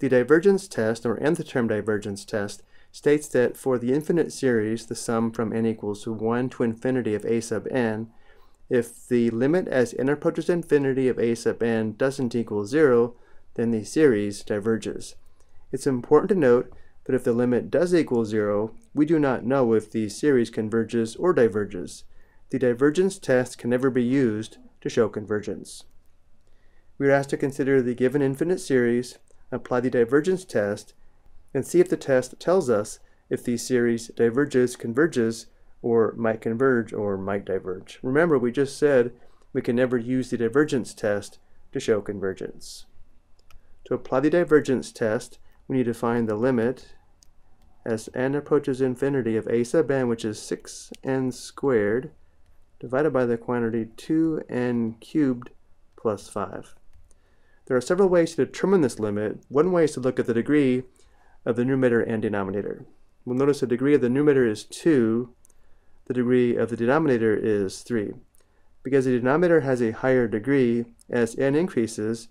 The divergence test, or nth term divergence test, states that for the infinite series, the sum from n equals to 1 to infinity of a sub n, if the limit as n approaches infinity of a sub n doesn't equal 0, then the series diverges. It's important to note that if the limit does equal 0, we do not know if the series converges or diverges. The divergence test can never be used to show convergence. We are asked to consider the given infinite series, apply the divergence test, and see if the test tells us if the series diverges, converges, or might converge or might diverge. Remember, we just said we can never use the divergence test to show convergence. To apply the divergence test, we need to find the limit as n approaches infinity of a sub n, which is 6n squared, divided by the quantity 2n cubed plus 5. There are several ways to determine this limit. One way is to look at the degree of the numerator and denominator. We'll notice the degree of the numerator is 2, the degree of the denominator is 3. Because the denominator has a higher degree, as n increases,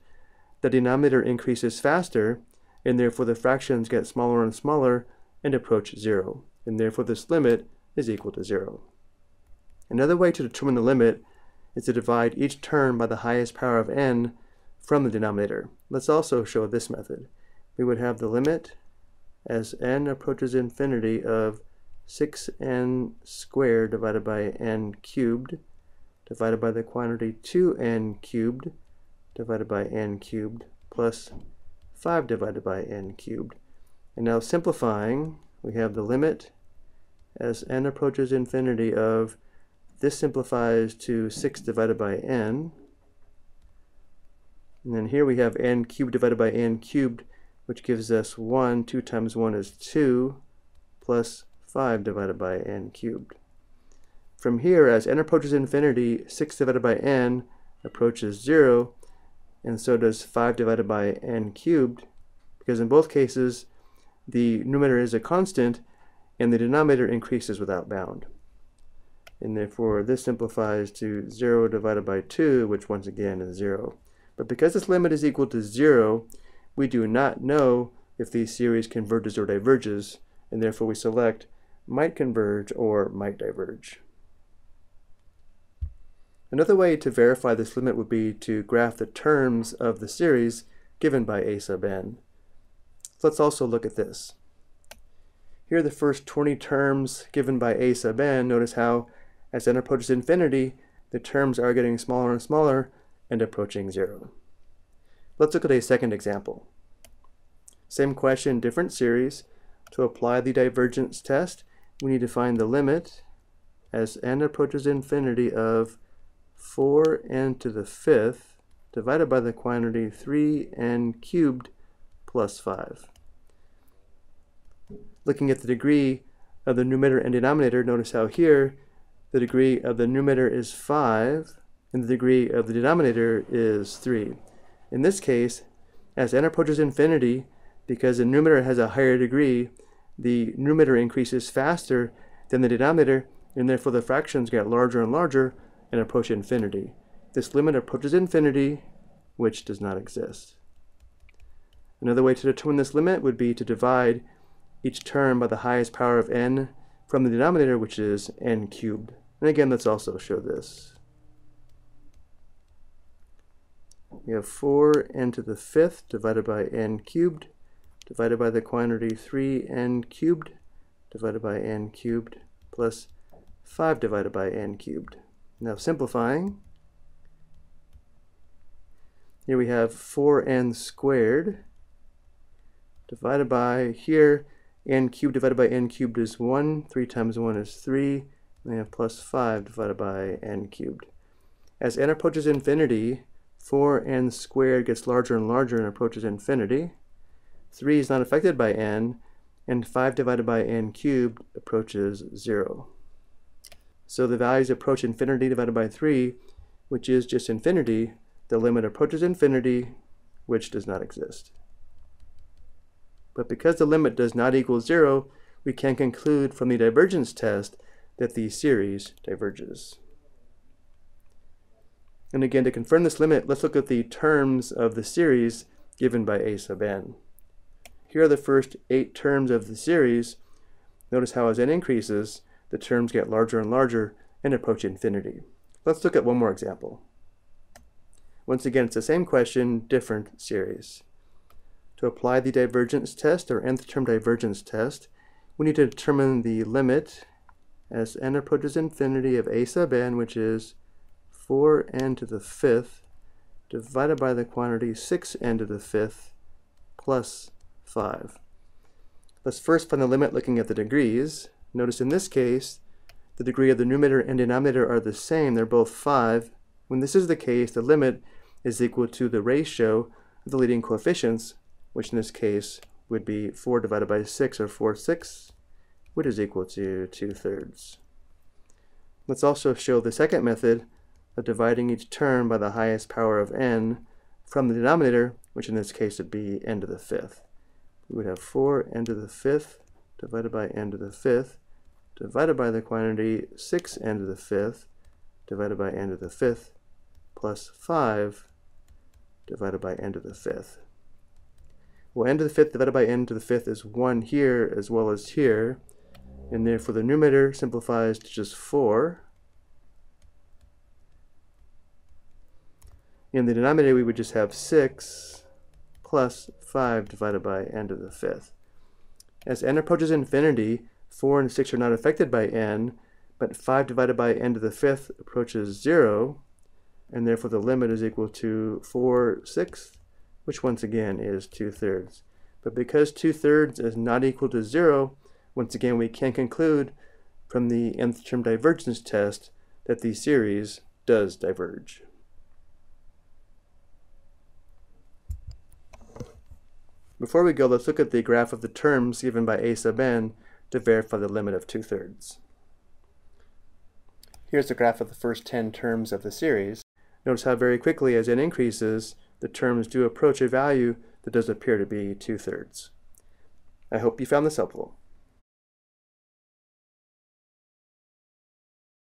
the denominator increases faster, and therefore the fractions get smaller and smaller and approach 0, and therefore this limit is equal to 0. Another way to determine the limit is to divide each term by the highest power of n from the denominator. Let's also show this method. We would have the limit as n approaches infinity of 6n squared divided by n cubed divided by the quantity 2n cubed divided by n cubed plus 5 divided by n cubed. And now simplifying, we have the limit as n approaches infinity of, this simplifies to 6 divided by n. And then here we have n cubed divided by n cubed, which gives us 1. 2 times 1 is 2, plus 5 divided by n cubed. From here, as n approaches infinity, 6 divided by n approaches 0, and so does 5 divided by n cubed, because in both cases, the numerator is a constant, and the denominator increases without bound. And therefore, this simplifies to 0 divided by 2, which once again is 0. But because this limit is equal to 0, we do not know if the series converges or diverges, and therefore we select might converge or might diverge. Another way to verify this limit would be to graph the terms of the series given by a sub n. Let's also look at this. Here are the first 20 terms given by a sub n. Notice how as n approaches infinity, the terms are getting smaller and smaller and approaching zero. Let's look at a second example. Same question, different series. To apply the divergence test, we need to find the limit as n approaches infinity of 4n to the fifth divided by the quantity 3n cubed plus 5. Looking at the degree of the numerator and denominator, notice how here the degree of the numerator is 5 and the degree of the denominator is 3. In this case, as n approaches infinity, because the numerator has a higher degree, the numerator increases faster than the denominator, and therefore the fractions get larger and larger and approach infinity. This limit approaches infinity, which does not exist. Another way to determine this limit would be to divide each term by the highest power of n from the denominator, which is n cubed. And again, let's also show this. We have 4n to the fifth divided by n cubed divided by the quantity 3n cubed divided by n cubed plus 5 divided by n cubed. Now simplifying, here we have 4n squared divided by, here n cubed divided by n cubed is 1, 3 times 1 is 3, and we have plus 5 divided by n cubed. As n approaches infinity, 4n squared gets larger and larger and approaches infinity. 3 is not affected by n, and 5 divided by n cubed approaches 0. So the values approach infinity divided by 3, which is just infinity. The limit approaches infinity, which does not exist. But because the limit does not equal 0, we can conclude from the divergence test that the series diverges. And again, to confirm this limit, let's look at the terms of the series given by a sub n. here are the first eight terms of the series. Notice how as n increases, the terms get larger and larger and approach infinity. Let's look at one more example. Once again, it's the same question, different series. To apply the divergence test or nth term divergence test, we need to determine the limit as n approaches infinity of a sub n, which is 4n to the fifth, divided by the quantity 6n to the fifth plus 5. Let's first find the limit looking at the degrees. Notice in this case, the degree of the numerator and denominator are the same. They're both 5. When this is the case, the limit is equal to the ratio of the leading coefficients, which in this case would be 4 divided by 6, or 4 sixths, which is equal to 2 thirds. Let's also show the second method of dividing each term by the highest power of n from the denominator, which in this case would be n to the fifth. We would have 4 n to the fifth divided by n to the fifth divided by the quantity 6 n to the fifth divided by n to the fifth plus 5 divided by n to the fifth. Well, n to the fifth divided by n to the fifth is 1 here as well as here, and therefore the numerator simplifies to just 4. In the denominator, we would just have 6 plus 5 divided by n to the fifth. As n approaches infinity, 4 and 6 are not affected by n, but 5 divided by n to the fifth approaches 0, and therefore the limit is equal to 4 sixths, which once again is 2 thirds. But because 2 thirds is not equal to 0, once again we can conclude from the nth term divergence test that the series does diverge. Before we go, let's look at the graph of the terms given by a sub n to verify the limit of 2 thirds. Here's the graph of the first 10 terms of the series. Notice how very quickly as n increases, the terms do approach a value that does appear to be 2 thirds. I hope you found this helpful.